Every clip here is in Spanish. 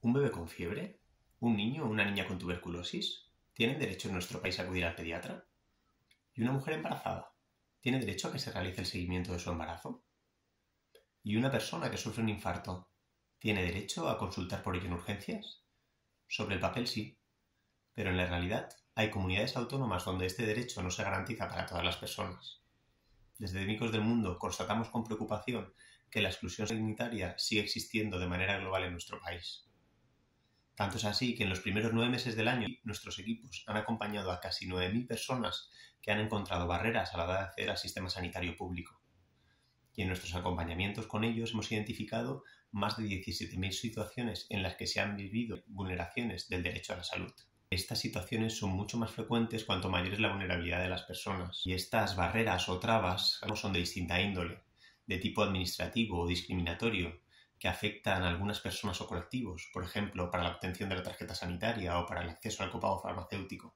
¿Un bebé con fiebre? ¿Un niño o una niña con tuberculosis? ¿Tienen derecho en nuestro país a acudir al pediatra? ¿Y una mujer embarazada? ¿Tiene derecho a que se realice el seguimiento de su embarazo? ¿Y una persona que sufre un infarto? ¿Tiene derecho a consultar por ello en urgencias? Sobre el papel sí, pero en la realidad hay comunidades autónomas donde este derecho no se garantiza para todas las personas. Desde Médicos del Mundo constatamos con preocupación que la exclusión sanitaria sigue existiendo de manera global en nuestro país. Tanto es así que en los primeros nueve meses del año nuestros equipos han acompañado a casi 9.000 personas que han encontrado barreras a la hora de acceder al sistema sanitario público. Y en nuestros acompañamientos con ellos hemos identificado más de 17.000 situaciones en las que se han vivido vulneraciones del derecho a la salud. Estas situaciones son mucho más frecuentes cuanto mayor es la vulnerabilidad de las personas. Y estas barreras o trabas son de distinta índole, de tipo administrativo o discriminatorio, que afectan a algunas personas o colectivos, por ejemplo, para la obtención de la tarjeta sanitaria o para el acceso al copago farmacéutico,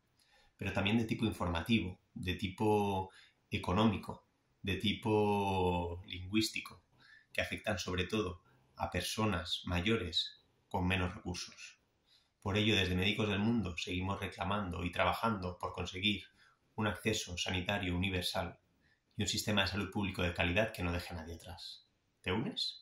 pero también de tipo informativo, de tipo económico, de tipo lingüístico, que afectan sobre todo a personas mayores con menos recursos. Por ello, desde Médicos del Mundo seguimos reclamando y trabajando por conseguir un acceso sanitario universal y un sistema de salud público de calidad que no deje a nadie atrás. ¿Te unes?